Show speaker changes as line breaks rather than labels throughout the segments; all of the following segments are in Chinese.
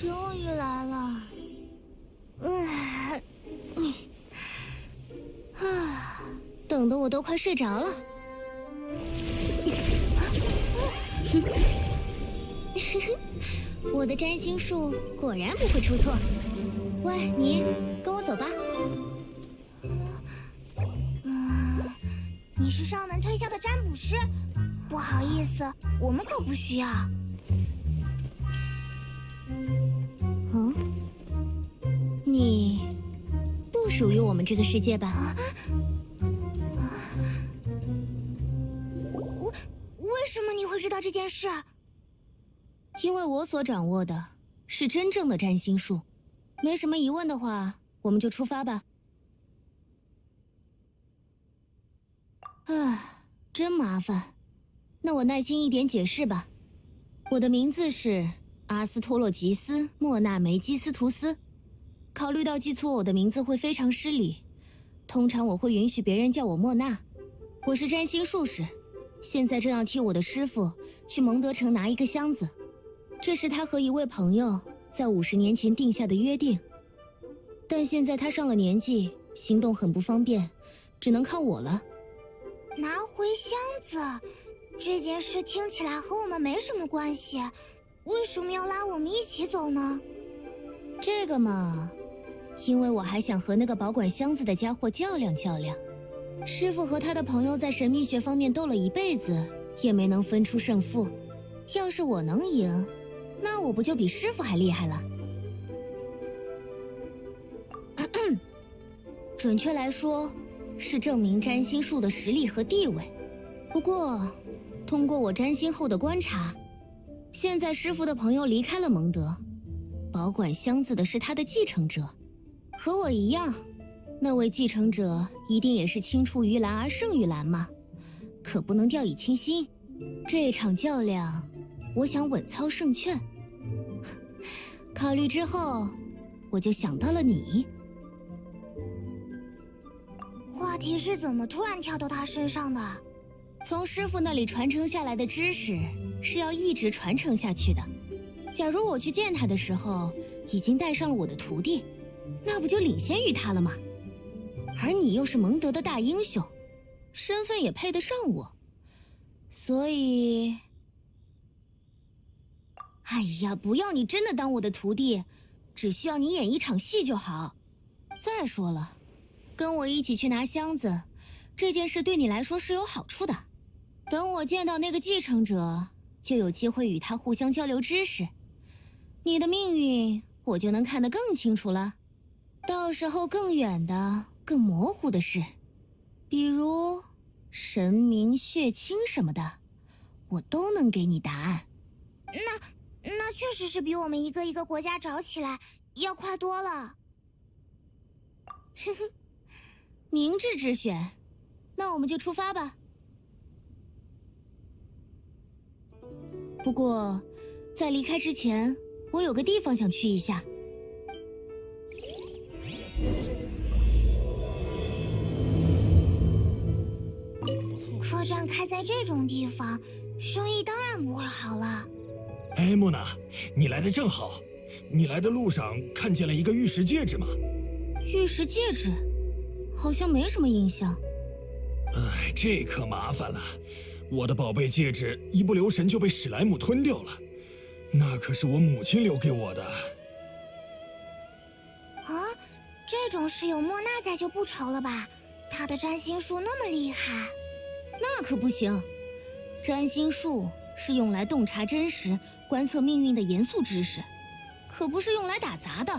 终于来了。嗯，啊，等的我都快睡着了。我的占星术果然不会出错。喂，你跟我走吧。嗯，你是上门推销的占卜师？不好意思，我们可不需要。属于我们这个世界吧？为为什么你会知道这件事？因为我所掌握的是真正的占星术，没什么疑问的话，我们就出发吧。唉，真麻烦，那我耐心一点解释吧。我的名字是阿斯托洛吉斯·莫纳梅基斯图斯。考虑到记错我的名字会非常失礼，通常我会允许别人叫我莫娜。我是占星术士，现在正要替我的师傅去蒙德城拿一个箱子。这是他和一位朋友在五十年前定下的约定，但现在他上了年纪，行动很不方便，只能靠我了。拿回箱子，这件事听起来和我们没什么关系，为什么要拉我们一起走呢？这个嘛，因为我还想和那个保管箱子的家伙较量较量。师傅和他的朋友在神秘学方面斗了一辈子，也没能分出胜负。要是我能赢。那我不就比师傅还厉害了？准确来说，是证明占星术的实力和地位。不过，通过我占星后的观察，现在师傅的朋友离开了蒙德，保管箱子的是他的继承者，和我一样。那位继承者一定也是青出于蓝而胜于蓝嘛？可不能掉以轻心。这场较量。我想稳操胜券。考虑之后，我就想到了你。话题是怎么突然跳到他身上的？从师傅那里传承下来的知识是要一直传承下去的。假如我去见他的时候已经带上了我的徒弟，那不就领先于他了吗？而你又是蒙德的大英雄，身份也配得上我，所以。哎呀，不要你真的当我的徒弟，只需要你演一场戏就好。再说了，跟我一起去拿箱子，这件事对你来说是有好处的。等我见到那个继承者，就有机会与他互相交流知识，你的命运我就能看得更清楚了。到时候更远的、更模糊的事，比如神明血清什么的，我都能给你答案。那。那确实是比我们一个一个国家找起来要快多了。哼哼，明智之选，那我们就出发吧。不过，在离开之前，我有个地方想去一下。客栈开在这种地方，生意当然不会好了。
哎，莫娜，你来的正好。你来的路上看见了一个玉石戒指吗？
玉石戒指，好像没什么印象。
哎，这可麻烦了。我的宝贝戒指一不留神就被史莱姆吞掉了，那可是我母亲留给我的。
啊，这种事有莫娜在就不愁了吧？她的占星术那么厉害。那可不行，占星术。是用来洞察真实、观测命运的严肃知识，可不是用来打杂的。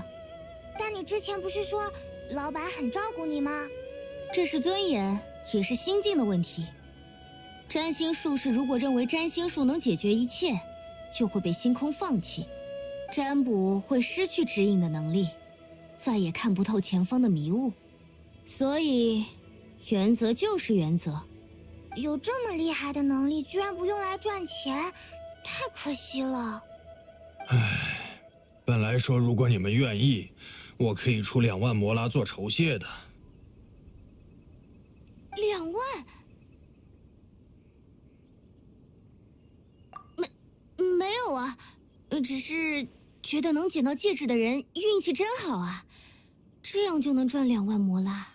但你之前不是说老板很照顾你吗？这是尊严，也是心境的问题。占星术士如果认为占星术能解决一切，就会被星空放弃，占卜会失去指引的能力，再也看不透前方的迷雾。所以，原则就是原则。有这么厉害的能力，居然不用来赚钱，太可惜了。
唉，本来说如果你们愿意，我可以出两万摩拉做酬谢的。
两万？没没有啊，只是觉得能捡到戒指的人运气真好啊，这样就能赚两万魔拉。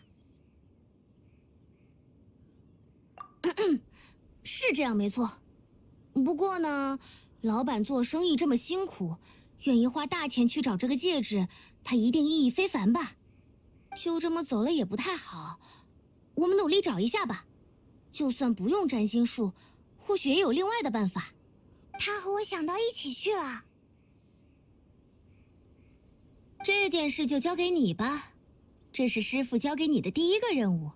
是这样没错，不过呢，老板做生意这么辛苦，愿意花大钱去找这个戒指，他一定意义非凡吧？就这么走了也不太好，我们努力找一下吧。就算不用占星术，或许也有另外的办法。
他和我想到一起去了。
这件事就交给你吧，这是师傅交给你的第一个任务。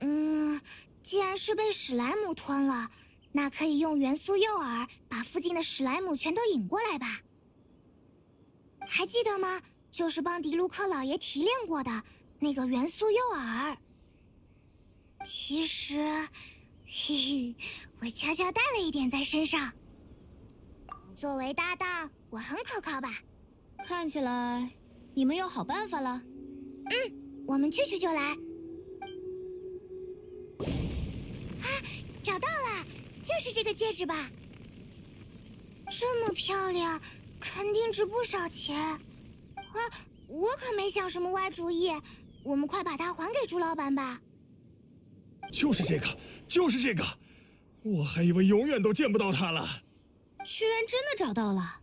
嗯，既然是被史莱姆吞了，那可以用元素诱饵把附近的史莱姆全都引过来吧？还记得吗？就是帮迪卢克老爷提炼过的那个元素诱饵。其实，嘿嘿，我悄悄带了一点在身上。作为搭档，我很可靠吧？
看起来你们有好办法了。
嗯，我们去去就来。啊，找到了，就是这个戒指吧？这么漂亮，肯定值不少钱。啊，我可没想什么歪主意。我们快把它还给朱老板吧。
就是这个，就是这个，我还以为永远都见不到它了。
居然真的找到了，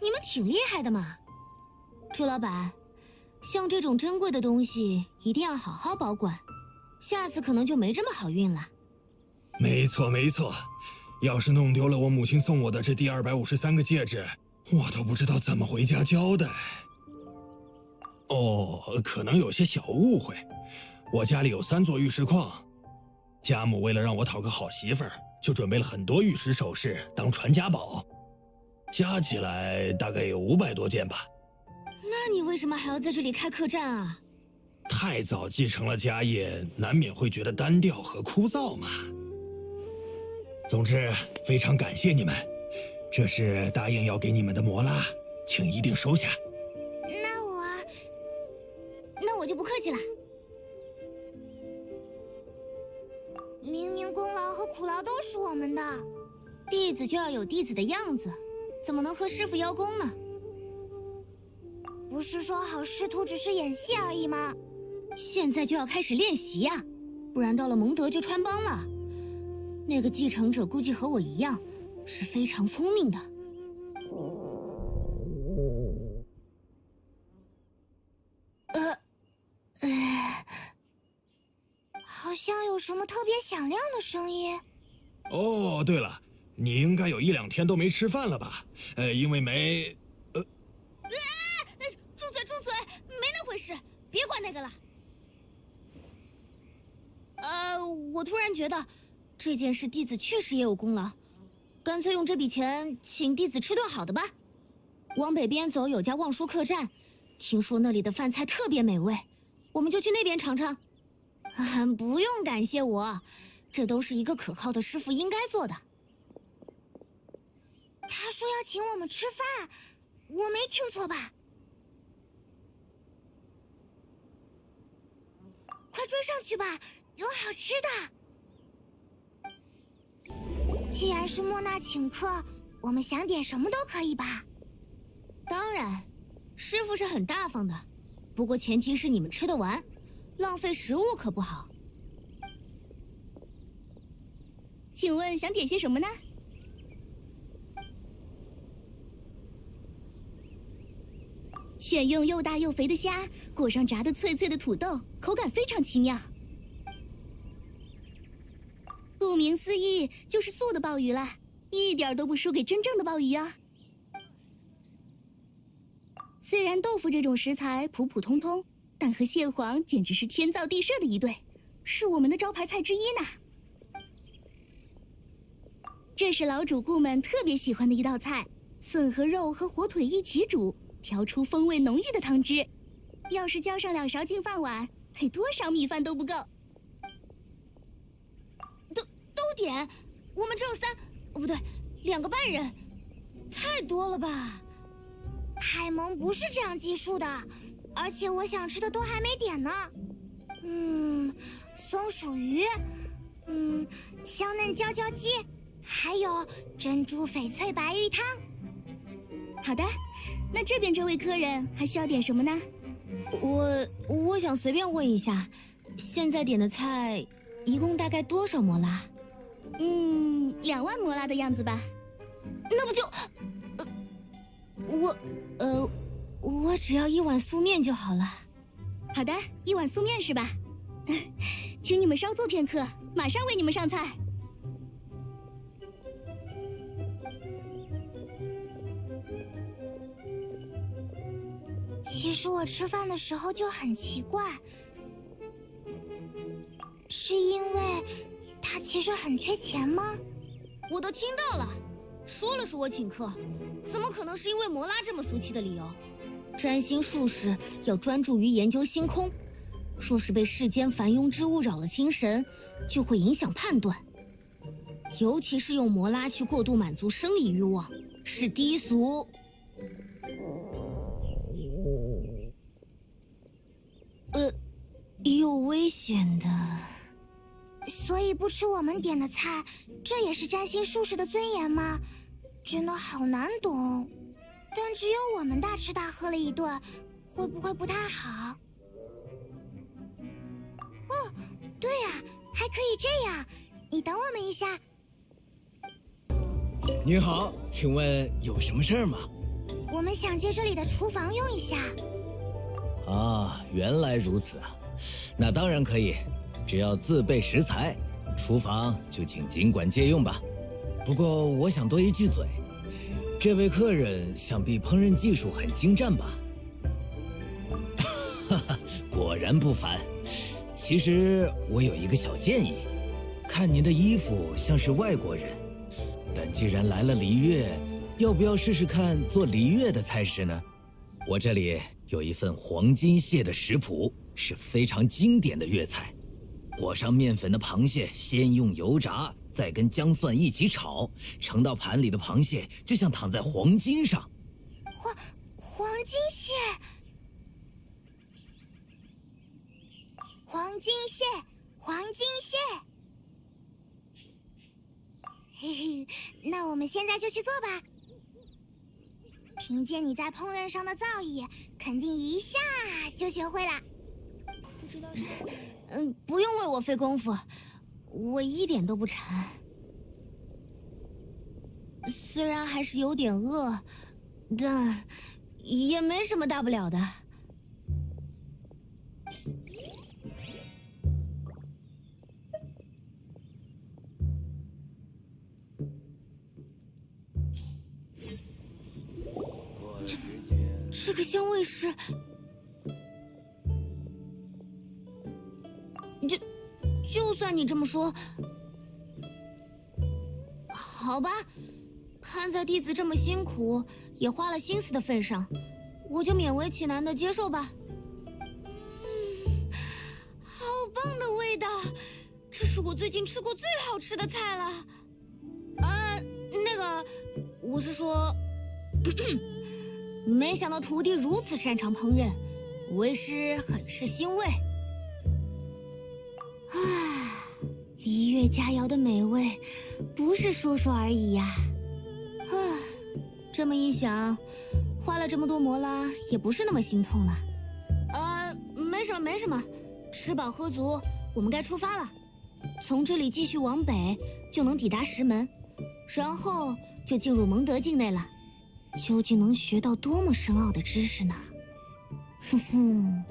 你们挺厉害的嘛。朱老板，像这种珍贵的东西一定要好好保管，下次可能就没这么好运了。
没错没错，要是弄丢了我母亲送我的这第二百五十三个戒指，我都不知道怎么回家交代。哦，可能有些小误会，我家里有三座玉石矿，家母为了让我讨个好媳妇儿，就准备了很多玉石首饰当传家宝，加起来大概有五百多件吧。
那你为什么还要在这里开客栈啊？
太早继承了家业，难免会觉得单调和枯燥嘛。总之，非常感谢你们，这是答应要给你们的魔拉，请一定收下。
那我，那我就不客气了。
明明功劳和苦劳都是我们的，
弟子就要有弟子的样子，怎么能和师傅邀功呢？
不是说好师徒只是演戏而已吗？
现在就要开始练习呀，不然到了蒙德就穿帮了。那个继承者估计和我一样，是非常聪明的。
呃好像有什么特别响亮的声音。
哦，对了，你应该有一两天都没吃饭了吧？呃，因为没……呃……
住嘴住嘴，没那回事，别管那个了。呃，我突然觉得，这件事弟子确实也有功劳，干脆用这笔钱请弟子吃顿好的吧。往北边走有家望舒客栈，听说那里的饭菜特别美味，我们就去那边尝尝。不用感谢我，这都是一个可靠的师傅应该做的。
他说要请我们吃饭，我没听错吧？快追上去吧，有好吃的。既然是莫娜请客，我们想点什么都可以吧？
当然，师傅是很大方的，不过前提是你们吃得完。浪费食物可不好。
请问想点些什么呢？选用又大又肥的虾，裹上炸的脆脆的土豆，口感非常奇妙。顾名思义，就是素的鲍鱼了，一点都不输给真正的鲍鱼啊。虽然豆腐这种食材普普通通。但和蟹黄简直是天造地设的一对，是我们的招牌菜之一呢。这是老主顾们特别喜欢的一道菜，笋和肉和火腿一起煮，调出风味浓郁的汤汁。要是浇上两勺进饭碗，配多少米饭都不够。
都都点，我们只有三，不对，两个半人，太多了吧？
海蒙不是这样计数的。而且我想吃的都还没点呢，嗯，松鼠鱼，嗯，香嫩椒椒鸡，还有珍珠翡翠白玉汤，
好的，那这边这位客人还需要点什么呢？
我我想随便问一下，现在点的菜一共大概多少摩拉？
嗯，两万摩拉的样子吧。
那不就，呃，我，呃，我只要一碗素面就好了。
好的，一碗素面是吧？请你们稍坐片刻，马上为你们上菜。
其实我吃饭的时候就很奇怪，是因为他其实很缺钱吗？
我都听到了，说了是我请客，怎么可能是因为摩拉这么俗气的理由？占星术士要专注于研究星空，若是被世间繁庸之物扰了心神，就会影响判断。尤其是用摩拉去过度满足生理欲望，是低俗。呃，有危险的。
所以不吃我们点的菜，这也是占星术士的尊严吗？真的好难懂。但只有我们大吃大喝了一顿，会不会不太好？哦，对呀，还可以这样。你等我们一下。
您好，请问有什么事儿吗？
我们想借这里的厨房用一下。
啊，原来如此啊，那当然可以，只要自备食材，厨房就请尽管借用吧。不过我想多一句嘴，这位客人想必烹饪技术很精湛吧？哈哈，果然不凡。其实我有一个小建议，看您的衣服像是外国人，但既然来了璃月，要不要试试看做璃月的菜式呢？我这里。有一份黄金蟹的食谱，是非常经典的粤菜。裹上面粉的螃蟹，先用油炸，再跟姜蒜一起炒，盛到盘里的螃蟹就像躺在黄金上。
黄黄金蟹，黄金蟹，黄金蟹。嘿嘿，那我们现在就去做吧。凭借你在烹饪上的造诣，肯定一下就学会了。
不知道是……嗯，不用为我费功夫，我一点都不馋。虽然还是有点饿，但也没什么大不了的。这个香味是，就就算你这么说，好吧，看在弟子这么辛苦也花了心思的份上，我就勉为其难的接受吧。嗯，好棒的味道，这是我最近吃过最好吃的菜了。啊，那个，我是说。没想到徒弟如此擅长烹饪，为师很是欣慰。唉，璃月佳肴的美味，不是说说而已呀。啊，这么一想，花了这么多摩拉也不是那么心痛了。啊，没什么没什么，吃饱喝足，我们该出发了。从这里继续往北，就能抵达石门，然后就进入蒙德境内了。究竟能学到多么深奥的知识呢？哼哼，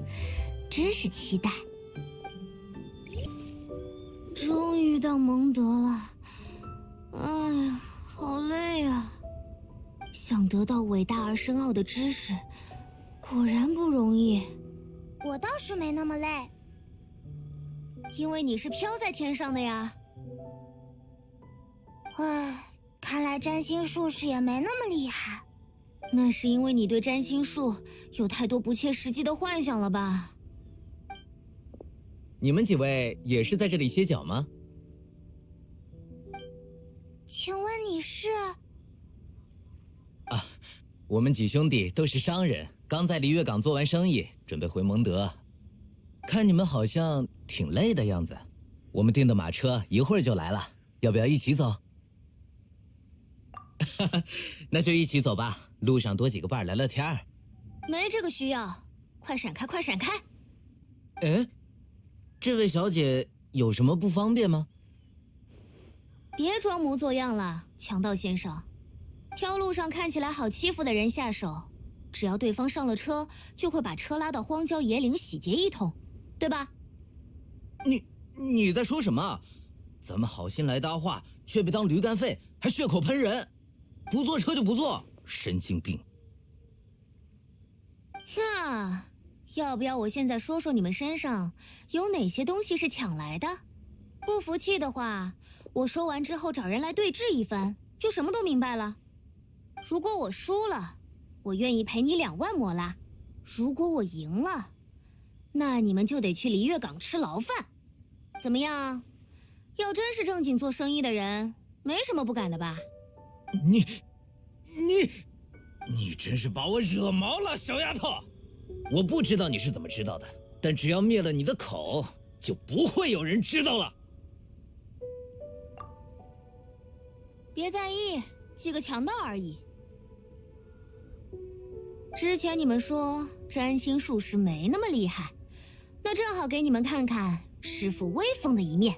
真是期待！终于到蒙德了，哎呀，好累啊！想得到伟大而深奥的知识，果然不容易。
我倒是没那么累，
因为你是飘在天上的呀。
唉，看来占星术士也没那么厉害。
那是因为你对占星术有太多不切实际的幻想了吧？
你们几位也是在这里歇脚吗？
请问你是？
啊，我们几兄弟都是商人，刚在璃月港做完生意，准备回蒙德。看你们好像挺累的样子，我们订的马车一会儿就来了，要不要一起走？那就一起走吧，路上多几个伴儿聊聊天儿。
没这个需要，快闪开，快闪开！
哎，这位小姐有什么不方便吗？
别装模作样了，强盗先生。挑路上看起来好欺负的人下手，只要对方上了车，就会把车拉到荒郊野岭洗劫一通，对吧？
你你在说什么？咱们好心来搭话，却被当驴肝肺，还血口喷人！不坐车就不坐，神经病！
那要不要我现在说说你们身上有哪些东西是抢来的？不服气的话，我说完之后找人来对质一番，就什么都明白了。如果我输了，我愿意赔你两万摩拉；如果我赢了，那你们就得去璃月港吃牢饭。怎么样？要真是正经做生意的人，没什么不敢的吧？
你，你，你真是把我惹毛了，小丫头！我不知道你是怎么知道的，但只要灭了你的口，就不会有人知道了。
别在意，几个强盗而已。之前你们说占星术士没那么厉害，那正好给你们看看师傅威风的一面。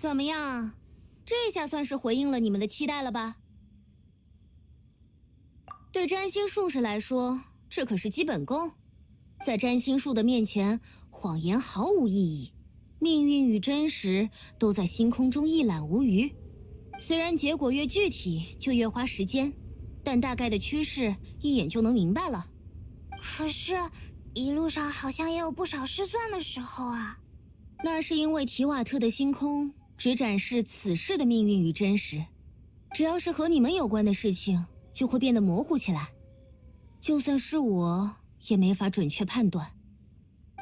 怎么样？这下算是回应了你们的期待了吧？对占星术士来说，这可是基本功。在占星术的面前，谎言毫无意义，命运与真实都在星空中一览无余。虽然结果越具体就越花时间，但大概的趋势一眼就能明白了。
可是，一路上好像也有不少失算的时候啊。
那是因为提瓦特的星空只展示此事的命运与真实，只要是和你们有关的事情，就会变得模糊起来。就算是我也没法准确判断，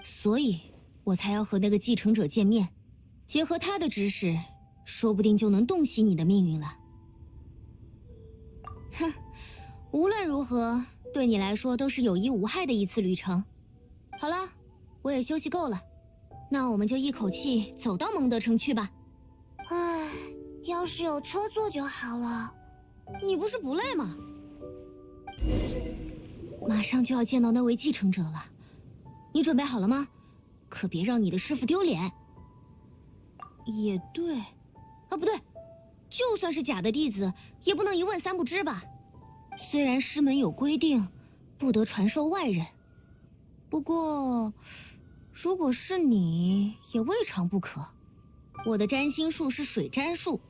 所以我才要和那个继承者见面，结合他的知识。说不定就能洞悉你的命运了。哼，无论如何，对你来说都是有益无害的一次旅程。好了，我也休息够了，那我们就一口气走到蒙德城去吧。
唉，要是有车坐就好了。
你不是不累吗？马上就要见到那位继承者了，你准备好了吗？可别让你的师傅丢脸。也对。啊，不对，就算是假的弟子，也不能一问三不知吧？虽然师门有规定，不得传授外人，不过，如果是你，也未尝不可。我的占星术是水占术，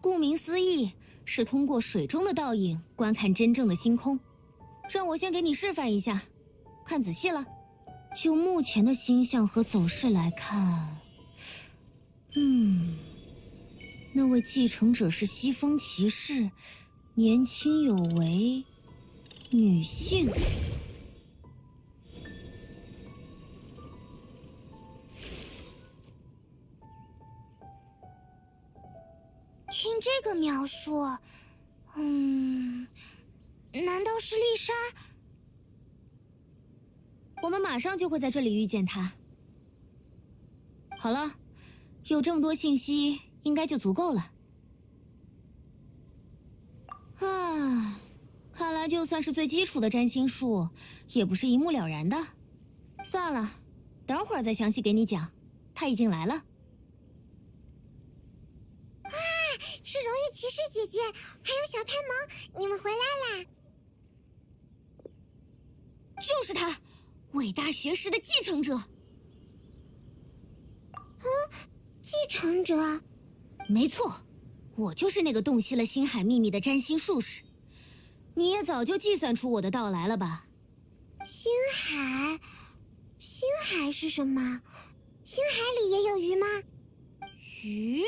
顾名思义，是通过水中的倒影观看真正的星空。让我先给你示范一下，看仔细了。就目前的星象和走势来看，嗯。那位继承者是西风骑士，年轻有为，女性。
听这个描述，嗯，难道是丽莎？
我们马上就会在这里遇见她。好了，有这么多信息。应该就足够了。啊，看来就算是最基础的占星术，也不是一目了然的。算了，等会儿再详细给你讲。他已经来了。
啊，是荣誉骑士姐姐，还有小派蒙，你们回来啦！
就是他，伟大学士的继承者。
嗯，继承者。
没错，我就是那个洞悉了星海秘密的占星术士。你也早就计算出我的到来了吧？
星海，星海是什么？星海里也有鱼吗？
鱼？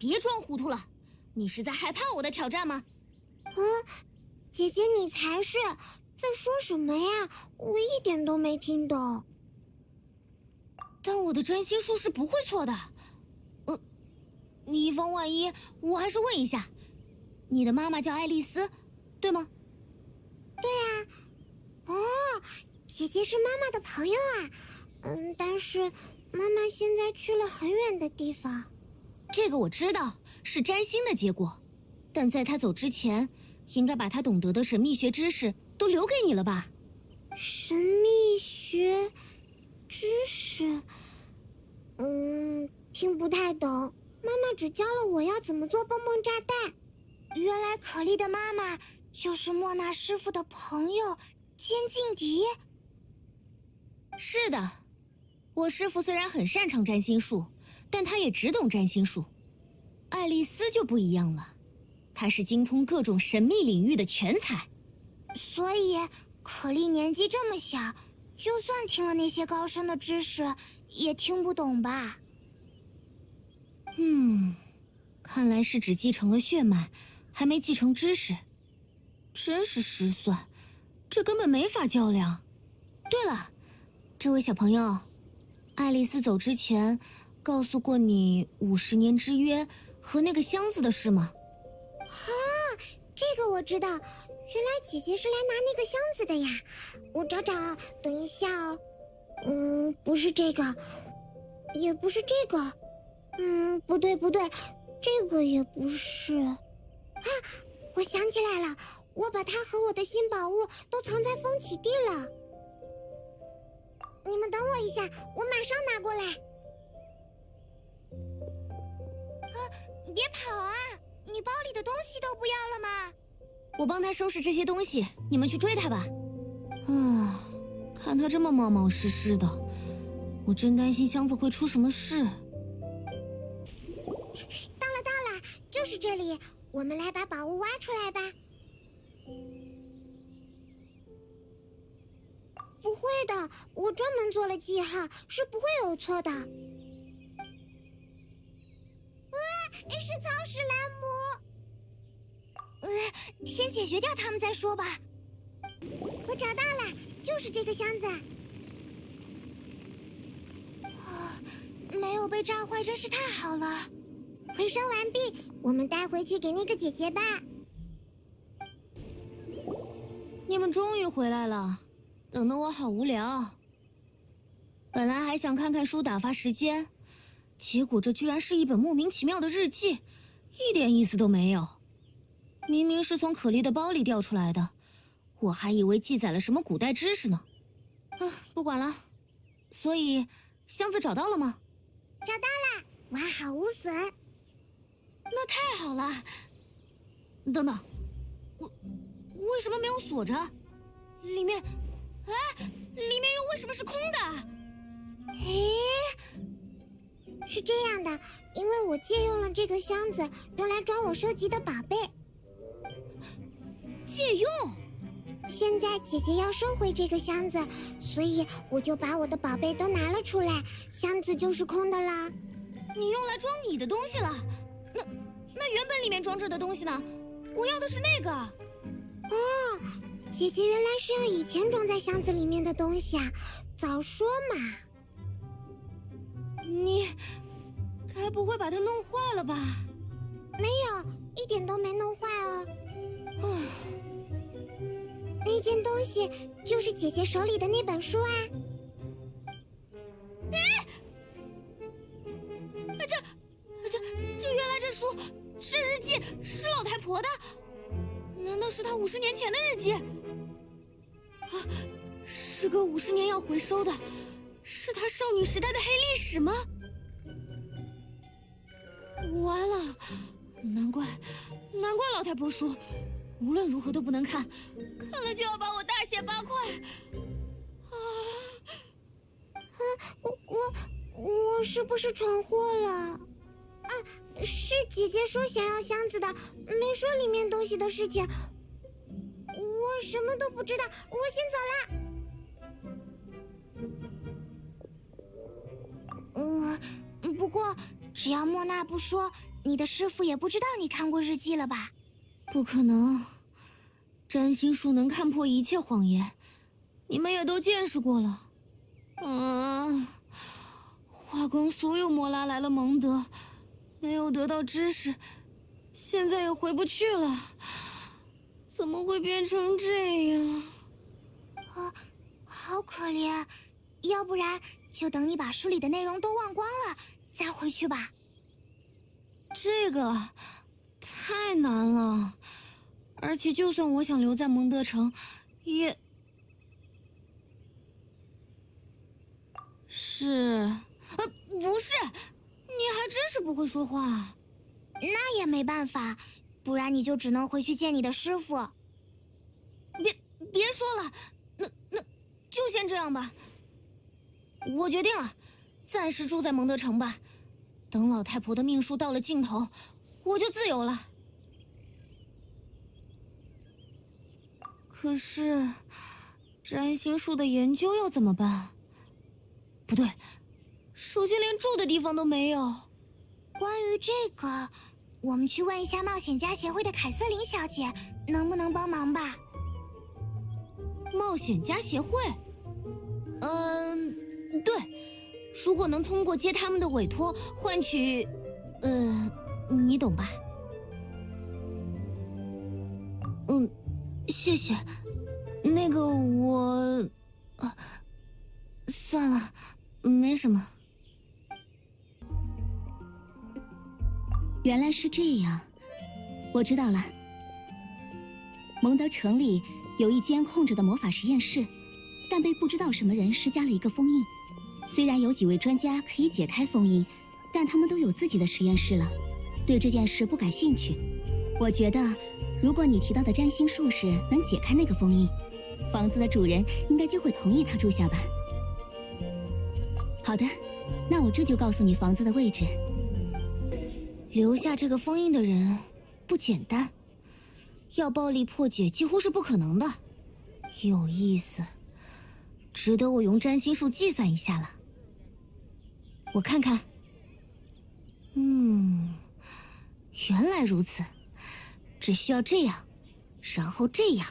不，别装糊涂了。你是在害怕我的挑战吗？
嗯，姐姐你才是，在说什么呀？我一点都没听懂。
但我的占星术是不会错的。呃，你以防万一，我还是问一下，你的妈妈叫爱丽丝，对吗？
对啊。哦，姐姐是妈妈的朋友啊。嗯，但是妈妈现在去了很远的地方。
这个我知道是占星的结果，但在他走之前，应该把他懂得的神秘学知识都留给你了吧？
神秘学知识，嗯，听不太懂。妈妈只教了我要怎么做蹦蹦炸弹。原来可莉的妈妈就是莫娜师傅的朋友兼劲敌。
是的，我师傅虽然很擅长占星术，但他也只懂占星术。爱丽丝就不一样了，她是精通各种神秘领域的全才。
所以，可莉年纪这么小，就算听了那些高深的知识，也听不懂吧？
嗯，看来是只继承了血脉，还没继承知识，真是失算，这根本没法较量。对了。这位小朋友，爱丽丝走之前，告诉过你五十年之约和那个箱子的事吗？
啊，这个我知道，原来姐姐是来拿那个箱子的呀。我找找，等一下哦。嗯，不是这个，也不是这个，嗯，不对不对，这个也不是。啊，我想起来了，我把它和我的新宝物都藏在风起地了。你们等我一下，我马上拿过来。别跑啊！你包里的东西都不要了吗？
我帮他收拾这些东西，你们去追他吧。啊，看他这么冒冒失失的，我真担心箱子会出什么事。
到了，到了，就是这里。我们来把宝物挖出来吧。不会的，我专门做了记号，是不会有错的。是草史莱姆。呃，先解决掉他们再说吧。我找到了，就是这个箱子。啊，没有被炸坏，真是太好了。回收完毕，我们带回去给那个姐姐吧。
你们终于回来了。等得我好无聊。本来还想看看书打发时间，结果这居然是一本莫名其妙的日记，一点意思都没有。明明是从可莉的包里掉出来的，我还以为记载了什么古代知识呢。啊，不管了。所以，箱子找到了吗？
找到了，完好无损。
那太好了。等等，我为什么没有锁着？里面。哎，里面又为什么是空的？
哎，是这样的，因为我借用了这个箱子，用来装我收集的宝贝。
借用？
现在姐姐要收回这个箱子，所以我就把我的宝贝都拿了出来，箱子就是空的啦。
你用来装你的东西了？那那原本里面装着的东西呢？我要的是那个。
哦。姐姐原来是要以前装在箱子里面的东西啊！早说嘛！
你该不会把它弄坏了吧？
没有，一点都没弄坏哦。那件东西就是姐姐手里的那本书啊！
哎，这、这、这原来这书这日记，是老太婆的？难道是她五十年前的日记？啊，时隔五十年要回收的，是她少女时代的黑历史吗？完了，难怪，难怪老太婆说，无论如何都不能看，看了就要把我大卸八块。啊，
啊，我我我是不是闯祸了？啊，是姐姐说想要箱子的，没说里面东西的事情。我什么都不知道，我先走了。不过只要莫娜不说，你的师傅也不知道你看过日记了吧？
不可能，占星术能看破一切谎言，你们也都见识过了。嗯，花光所有莫拉来了蒙德，没有得到知识，现在也回不去了。怎么会变成这样？
啊，好可怜！要不然就等你把书里的内容都忘光了再回去吧。
这个太难了，而且就算我想留在蒙德城，也是……呃，不是，你还真是不会说话。
那也没办法，不然你就只能回去见你的师傅。
别别说了，那那就先这样吧。我决定了，暂时住在蒙德城吧。等老太婆的命数到了尽头，我就自由了。可是，占星术的研究要怎么办？不对，首先连住的地方都没有。
关于这个，我们去问一下冒险家协会的凯瑟琳小姐，能不能帮忙吧？
冒险家协会？嗯，对。如果能通过接他们的委托换取，呃，你懂吧？嗯，谢谢。那个我，啊，算了，没什么。
原来是这样，我知道了。蒙德城里有一间空着的魔法实验室，但被不知道什么人施加了一个封印。虽然有几位专家可以解开封印，但他们都有自己的实验室了，对这件事不感兴趣。我觉得，如果你提到的占星术士能解开那个封印，房子的主人应该就会同意他住下吧。好的，那我这就告诉你房子的位置。
留下这个封印的人不简单，要暴力破解几乎是不可能的。有意思，值得我用占星术计算一下了。我看看，嗯，原来如此，只需要这样，然后这样。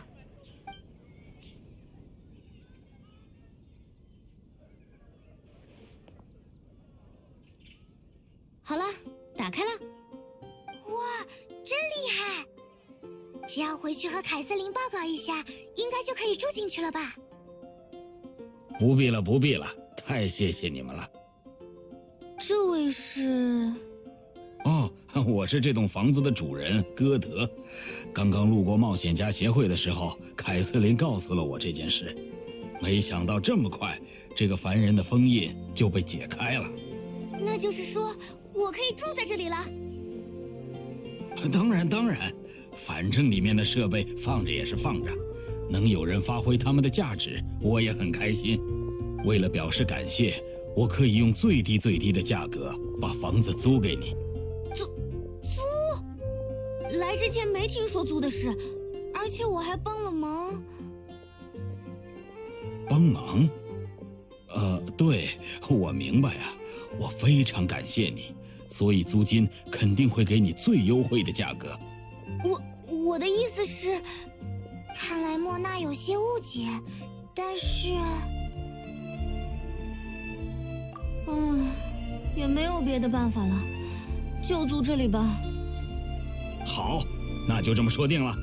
好了，打开了。
哇，真厉害！只要回去和凯瑟琳报告一下，应该就可以住进去了吧？
不必了，不必了，太谢谢你们了。
这位是？
哦，我是这栋房子的主人歌德。刚刚路过冒险家协会的时候，凯瑟琳告诉了我这件事。没想到这么快，这个凡人的封印就被解开了。
那就是说，我可以住在这里了。
当然，当然，反正里面的设备放着也是放着，能有人发挥他们的价值，我也很开心。为了表示感谢。我可以用最低最低的价格把房子租给你。
租租？来之前没听说租的事，而且我还帮了忙。
帮忙？呃，对，我明白啊，我非常感谢你，所以租金肯定会给你最优惠的价格。
我我的意思是，
看来莫娜有些误解，但是。
嗯，也没有别的办法了，就租这里吧。
好，那就这么说定了。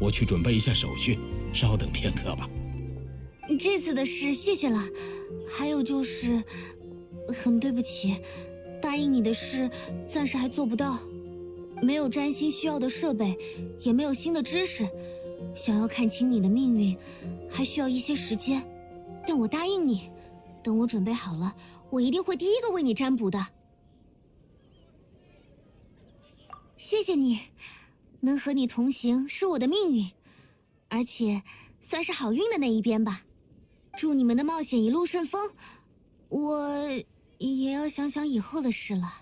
我去准备一下手续，稍等片刻吧。
这次的事谢谢了，还有就是，很对不起，答应你的事暂时还做不到，没有占星需要的设备，也没有新的知识，想要看清你的命运，还需要一些时间。但我答应你，等我准备好了。我一定会第一个为你占卜的。谢谢你，能和你同行是我的命运，而且算是好运的那一边吧。祝你们的冒险一路顺风。我也要想想以后的事了。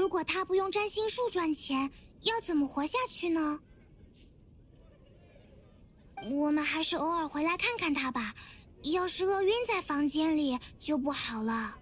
如果他不用占星术赚钱，要怎么活下去呢？我们还是偶尔回来看看他吧，要是饿晕在房间里就不好了。